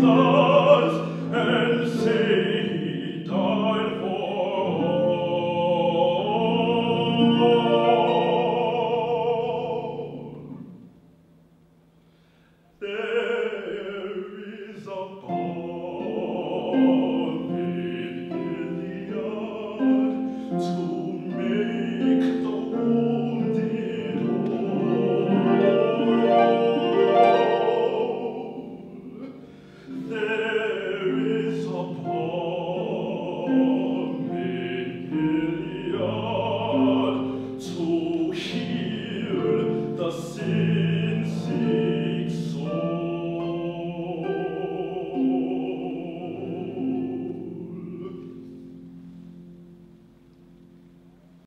say See.